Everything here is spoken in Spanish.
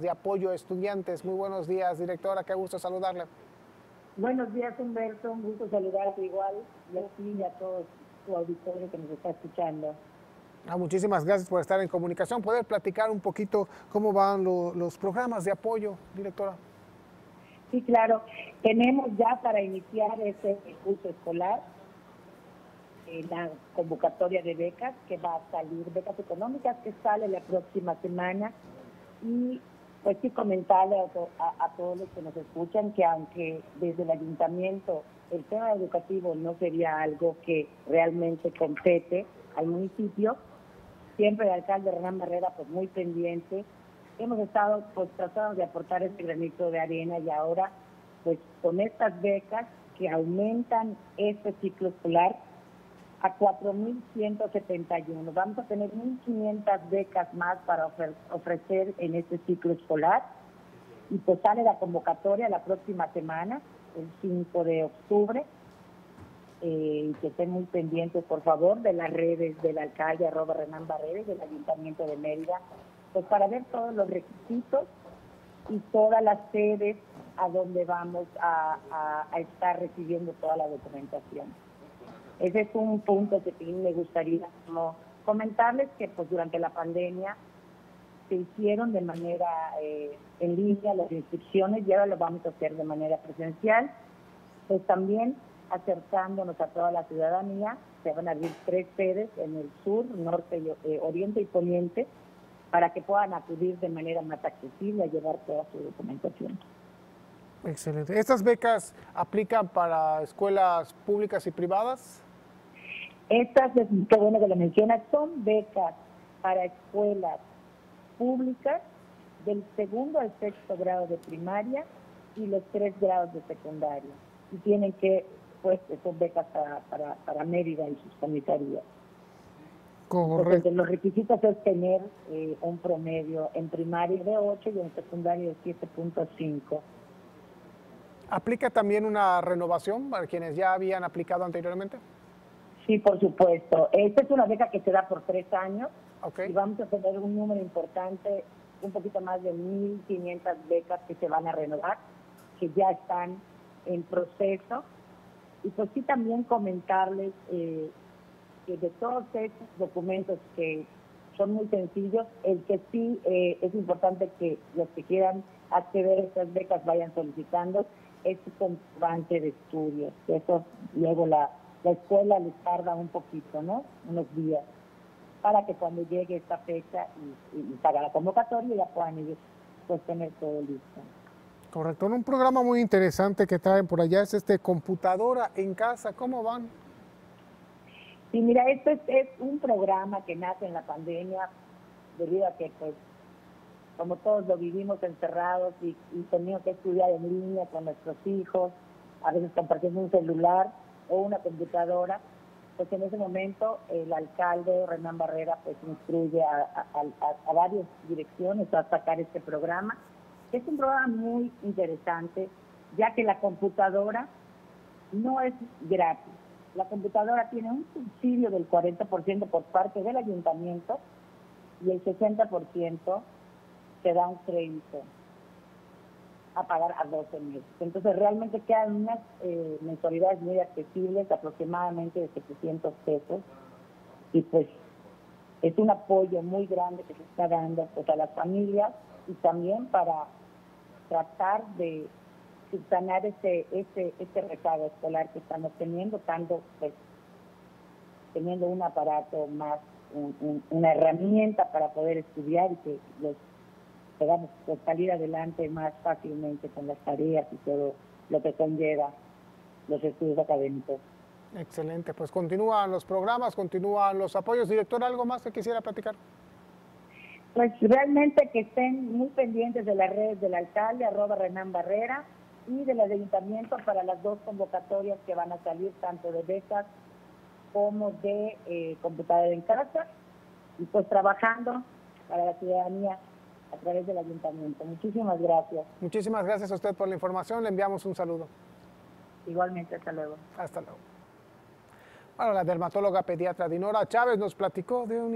de apoyo a estudiantes. Muy buenos días, directora, qué gusto saludarle. Buenos días, Humberto, un gusto saludarte igual y a ti y a todo tu auditorio que nos está escuchando. Ah, muchísimas gracias por estar en comunicación. ¿Poder platicar un poquito cómo van los programas de apoyo, directora? Sí, claro. Tenemos ya para iniciar este curso escolar eh, la convocatoria de becas que va a salir, becas económicas que sale la próxima semana y pues sí comentarle a, todos los que nos escuchan que aunque desde el ayuntamiento el tema educativo no sería algo que realmente compete al municipio, siempre el alcalde Hernán Barrera pues muy pendiente, hemos estado pues tratando de aportar este granito de arena y ahora pues con estas becas que aumentan este ciclo escolar a 4.171. Vamos a tener 1.500 becas más para ofrecer en este ciclo escolar. Y pues sale la convocatoria la próxima semana, el 5 de octubre. Eh, que estén muy pendientes, por favor, de las redes del alcalde arroba Renan Barreres, del Ayuntamiento de Mérida, pues para ver todos los requisitos y todas las sedes a donde vamos a estar recibiendo toda la documentación. Ese es un punto que me gustaría comentarles que pues durante la pandemia se hicieron de manera eh, en línea las inscripciones y ahora lo vamos a hacer de manera presencial. Pues también acercándonos a toda la ciudadanía, se van a abrir tres sedes en el sur, norte, eh, oriente y poniente para que puedan acudir de manera más accesible a llevar toda su documentación. Excelente. ¿Estas becas aplican para escuelas públicas y privadas? Estas, qué bueno que lo mencionas, son becas para escuelas públicas del segundo al sexto grado de primaria y los tres grados de secundaria. Y tienen que, pues, son becas para, para, para Mérida y sus comisarías. Correcto. los requisitos es tener eh, un promedio en primaria de 8 y en secundaria de 7.5. ¿Aplica también una renovación para quienes ya habían aplicado anteriormente? Sí, por supuesto. Esta es una beca que se da por tres años y vamos a tener un número importante, un poquito más de 1.500 becas que se van a renovar, que ya están en proceso. Y pues sí también comentarles eh, que de todos estos documentos que son muy sencillos, el que sí eh, es importante que los que quieran acceder a estas becas vayan solicitando es su comprobante de estudios. Eso luego la la escuela les tarda un poquito, ¿no? Unos días, para que cuando llegue esta fecha y, y, haga la convocatoria ya puedan ellos pues tener todo listo. Correcto. Un programa muy interesante que traen por allá es este computadora en casa. ¿Cómo van? Sí, mira, esto es, un programa que nace en la pandemia debido a que pues como todos lo vivimos encerrados y, y teníamos que estudiar en línea con nuestros hijos, a veces compartiendo un celular, o una computadora, pues en ese momento el alcalde Renan Barrera pues instruye a, varias direcciones a sacar este programa. Es un programa muy interesante, ya que la computadora no es gratis. La computadora tiene un subsidio del 40% por parte del ayuntamiento y el 60% se da un crédito a pagar a 12 meses. Entonces realmente quedan unas eh, mensualidades muy accesibles, aproximadamente de 700 pesos, y pues es un apoyo muy grande que se está dando pues, a las familias y también para tratar de subsanar ese, ese, ese recado escolar que estamos teniendo, tanto pues teniendo un aparato más, una herramienta para poder estudiar y que los podamos salir adelante más fácilmente con las tareas y todo lo que conlleva los estudios académicos. Excelente, pues continúan los programas, continúan los apoyos. Director, ¿algo más que quisiera platicar? Pues realmente que estén muy pendientes de las redes del alcalde, arroba Renan Barrera, y del ayuntamiento para las dos convocatorias que van a salir, tanto de becas como de eh, computadora en casa, y pues trabajando para la ciudadanía a través del ayuntamiento. Muchísimas gracias. Muchísimas gracias a usted por la información. Le enviamos un saludo. Igualmente, hasta luego. Hasta luego. Bueno, la dermatóloga pediatra Dinora Chávez nos platicó de un